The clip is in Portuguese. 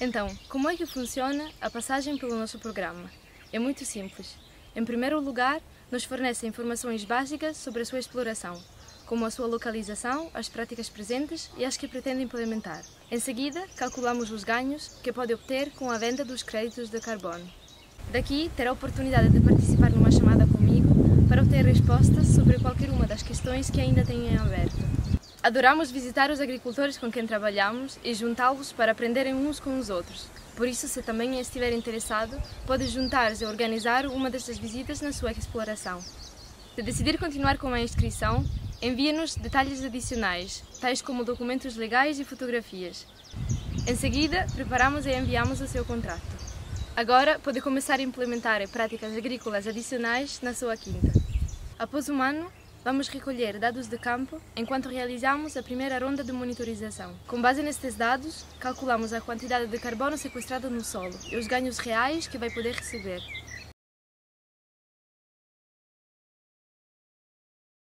Então, como é que funciona a passagem pelo nosso programa? É muito simples. Em primeiro lugar, nos fornece informações básicas sobre a sua exploração, como a sua localização, as práticas presentes e as que pretende implementar. Em seguida, calculamos os ganhos que pode obter com a venda dos créditos de carbono. Daqui terá a oportunidade de participar numa chamada comigo para obter respostas sobre qualquer uma das questões que ainda em aberto. Adoramos visitar os agricultores com quem trabalhamos e juntá-los para aprenderem uns com os outros. Por isso, se também estiver interessado, pode juntar-se e organizar uma destas visitas na sua exploração. Se decidir continuar com a inscrição, envie-nos detalhes adicionais, tais como documentos legais e fotografias. Em seguida, preparamos e enviamos o seu contrato. Agora, pode começar a implementar práticas agrícolas adicionais na sua quinta. Após um ano, Vamos recolher dados de campo enquanto realizamos a primeira ronda de monitorização. Com base nestes dados, calculamos a quantidade de carbono sequestrado no solo e os ganhos reais que vai poder receber.